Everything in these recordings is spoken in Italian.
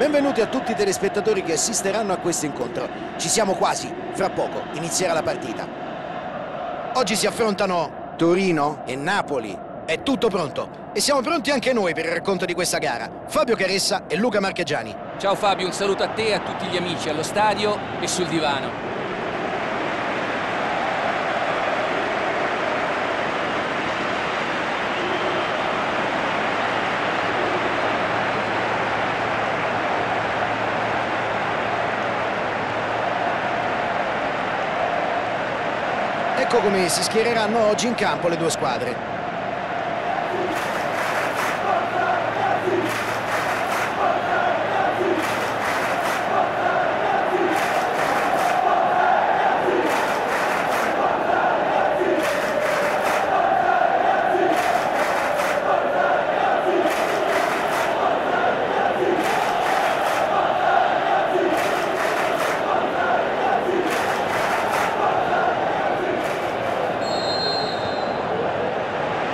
Benvenuti a tutti i telespettatori che assisteranno a questo incontro. Ci siamo quasi, fra poco inizierà la partita. Oggi si affrontano Torino e Napoli. È tutto pronto e siamo pronti anche noi per il racconto di questa gara. Fabio Caressa e Luca Marchegiani. Ciao Fabio, un saluto a te e a tutti gli amici allo stadio e sul divano. Ecco come si schiereranno oggi in campo le due squadre.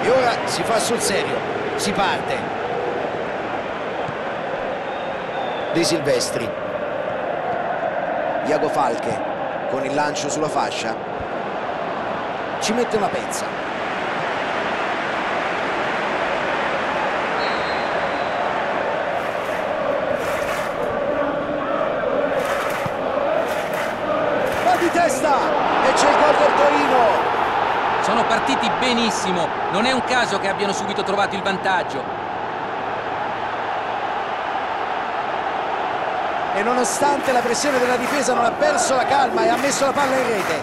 E ora si fa sul serio, si parte. De Silvestri. Iago Falche con il lancio sulla fascia. Ci mette una pezza. Va di testa e c'è il gol del Torino. Sono partiti benissimo, non è un caso che abbiano subito trovato il vantaggio. E nonostante la pressione della difesa non ha perso la calma e ha messo la palla in rete.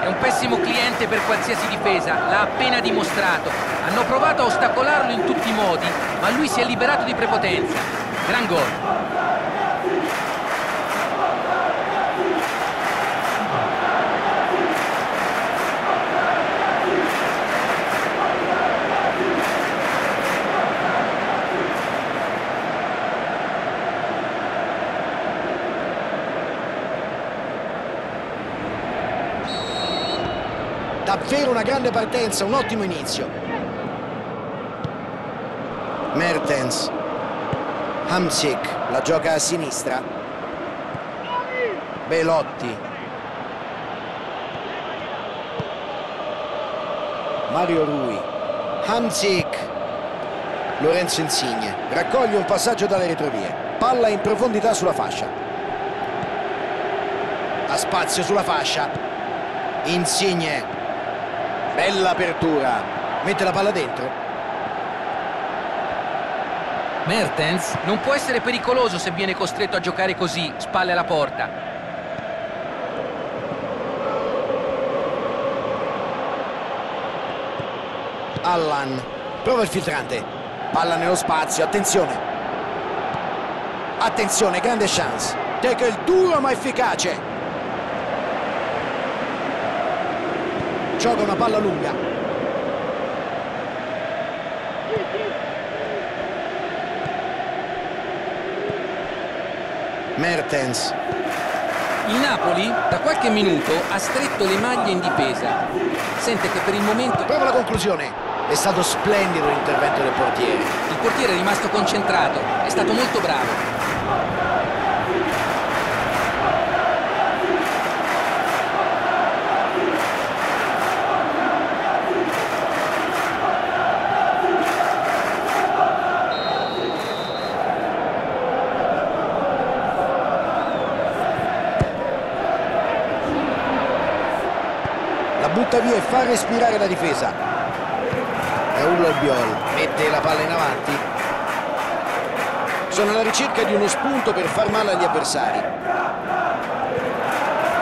È un pessimo cliente per qualsiasi difesa, l'ha appena dimostrato. Hanno provato a ostacolarlo in tutti i modi, ma lui si è liberato di prepotenza. Gran gol. Davvero una grande partenza, un ottimo inizio. Mertens. Hamsik la gioca a sinistra. Belotti. Mario Rui. Hamsik. Lorenzo Insigne. Raccoglie un passaggio dalle retrovie. Palla in profondità sulla fascia. Ha spazio sulla fascia. Insigne. Bella apertura. Mette la palla dentro. Mertens non può essere pericoloso se viene costretto a giocare così, spalle alla porta. Allan. Prova il filtrante. Palla nello spazio. Attenzione. Attenzione, grande chance. Tackle duro ma efficace. Gioca una palla lunga. Mertens. Il Napoli da qualche minuto ha stretto le maglie in difesa. Sente che per il momento Prova la conclusione. È stato splendido l'intervento del portiere. il portiere è rimasto concentrato, è stato molto bravo. La butta via e fa respirare la difesa. Raul Albiol mette la palla in avanti. Sono alla ricerca di uno spunto per far male agli avversari.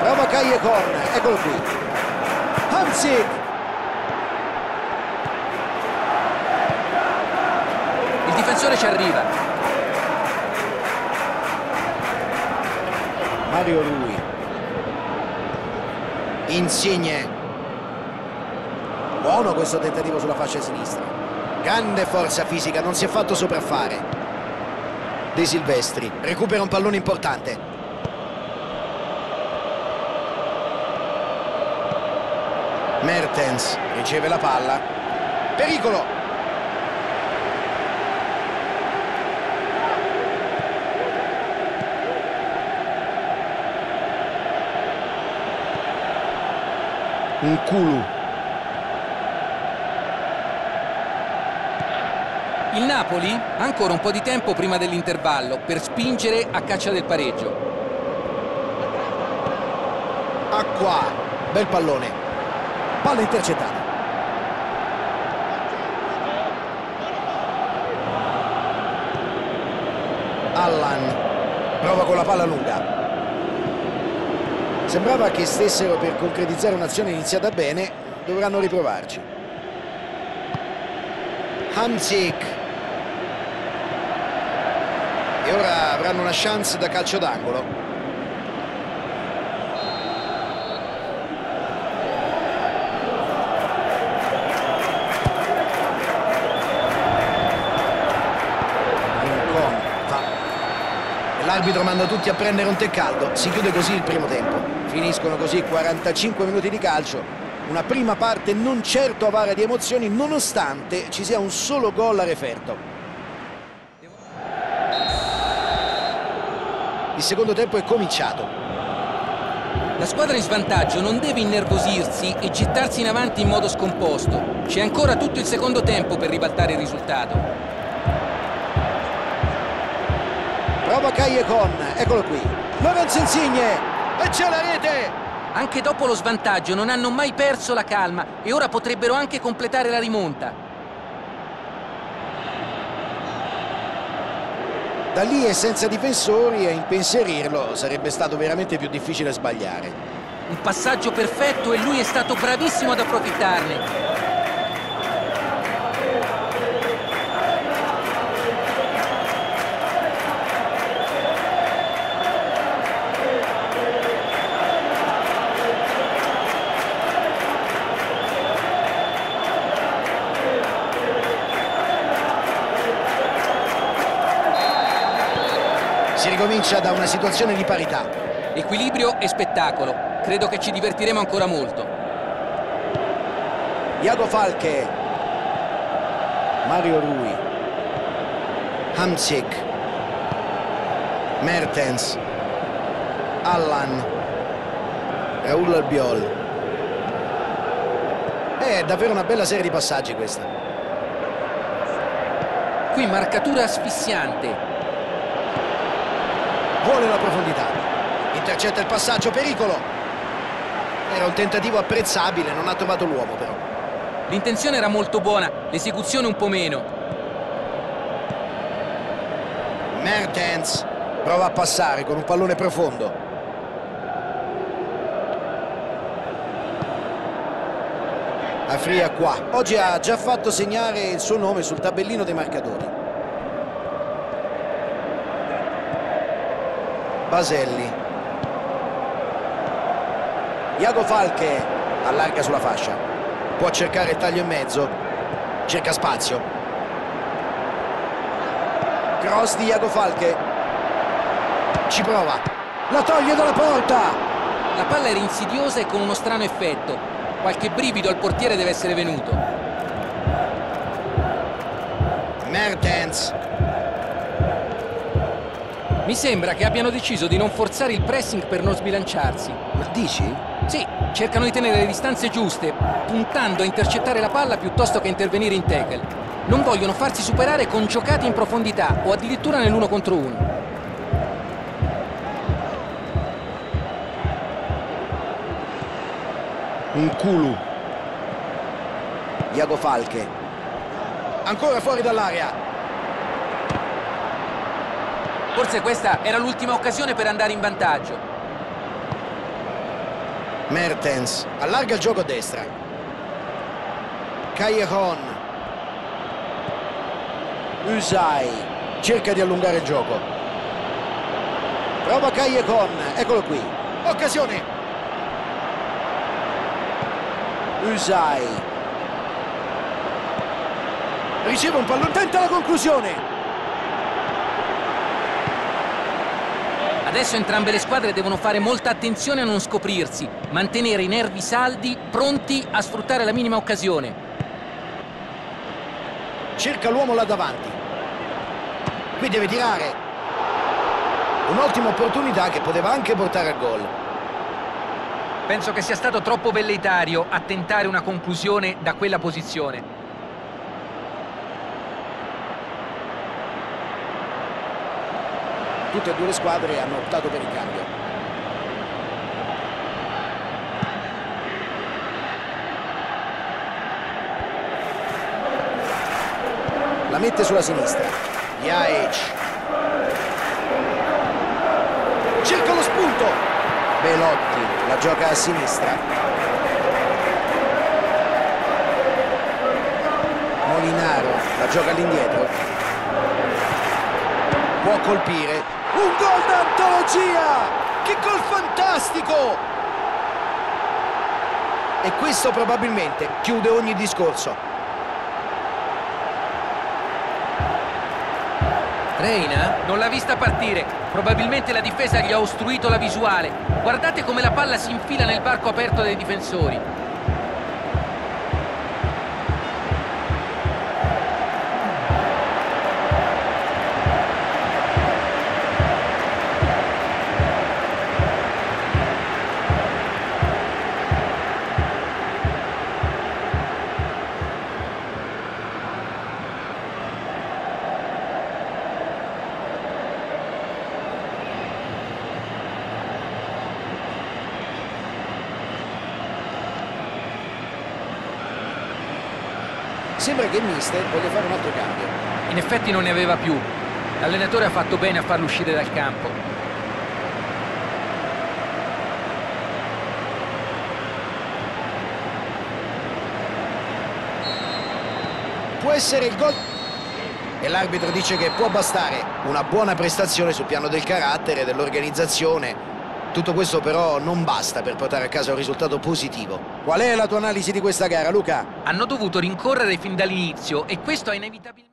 Prova Caie Corn, eccolo qui. Hamsik. Il difensore ci arriva. Mario Rui. Insigne. Buono questo tentativo sulla fascia sinistra. Grande forza fisica, non si è fatto sopraffare. De Silvestri recupera un pallone importante. Mertens riceve la palla. Pericolo! un Nkulu Il Napoli ha ancora un po' di tempo prima dell'intervallo per spingere a caccia del pareggio. Acqua, bel pallone. Palla intercettata. Allan prova con la palla lunga. Sembrava che stessero per concretizzare un'azione iniziata bene, dovranno riprovarci. Hamzik. E ora avranno una chance da calcio d'angolo. L'arbitro manda tutti a prendere un tè caldo, si chiude così il primo tempo. Finiscono così 45 minuti di calcio, una prima parte non certo avara di emozioni nonostante ci sia un solo gol a referto. Il secondo tempo è cominciato. La squadra in svantaggio non deve innervosirsi e gettarsi in avanti in modo scomposto. C'è ancora tutto il secondo tempo per ribaltare il risultato. Prova Cagliacon, eccolo qui. Lorenzo Insigne e c'è la rete! Anche dopo lo svantaggio non hanno mai perso la calma e ora potrebbero anche completare la rimonta. Da lì e senza difensori a impensierirlo sarebbe stato veramente più difficile sbagliare. Un passaggio perfetto e lui è stato bravissimo ad approfittarne. Si ricomincia da una situazione di parità. Equilibrio e spettacolo. Credo che ci divertiremo ancora molto. Iago Falche. Mario Rui. Hamzik. Mertens. Allan. Raul Albiol. È davvero una bella serie di passaggi questa. Qui marcatura asfissiante. Vuole la profondità. Intercetta il passaggio, pericolo. Era un tentativo apprezzabile, non ha trovato l'uomo però. L'intenzione era molto buona, l'esecuzione un po' meno. Mertens prova a passare con un pallone profondo. Afria qua. Oggi ha già fatto segnare il suo nome sul tabellino dei marcatori. Baselli. Iago Falche allarga sulla fascia. Può cercare il taglio in mezzo. Cerca spazio. Cross di Iago Falche. Ci prova. La toglie dalla porta. La palla era insidiosa e con uno strano effetto. Qualche brivido al portiere deve essere venuto. Mertens. Mi sembra che abbiano deciso di non forzare il pressing per non sbilanciarsi. Ma dici? Sì, cercano di tenere le distanze giuste, puntando a intercettare la palla piuttosto che intervenire in tackle. Non vogliono farsi superare con giocate in profondità o addirittura nell'uno contro uno. Un culo. Iago Falche. Ancora fuori dall'area. Forse questa era l'ultima occasione per andare in vantaggio. Mertens allarga il gioco a destra. Callejon. Usai cerca di allungare il gioco. Prova Callejon, eccolo qui. Occasione. Usai. Riceve un pallone, tenta la conclusione. Adesso entrambe le squadre devono fare molta attenzione a non scoprirsi, mantenere i nervi saldi, pronti a sfruttare la minima occasione. Cerca l'uomo là davanti. Qui deve tirare. Un'ottima opportunità che poteva anche portare al gol. Penso che sia stato troppo velleitario a tentare una conclusione da quella posizione. Tutte e due le squadre hanno optato per il cambio. La mette sulla sinistra. Jaec. Cerca lo spunto. Belotti la gioca a sinistra. Molinaro la gioca all'indietro. Può colpire. Un gol d'antologia! Che gol fantastico! E questo probabilmente chiude ogni discorso. Reina non l'ha vista partire. Probabilmente la difesa gli ha ostruito la visuale. Guardate come la palla si infila nel varco aperto dei difensori. Sembra che il mister voglia fare un altro cambio. In effetti non ne aveva più. L'allenatore ha fatto bene a farlo uscire dal campo. Può essere il gol... E l'arbitro dice che può bastare una buona prestazione sul piano del carattere, dell'organizzazione. Tutto questo però non basta per portare a casa un risultato positivo. Qual è la tua analisi di questa gara, Luca? Hanno dovuto rincorrere fin dall'inizio e questo ha inevitabilmente...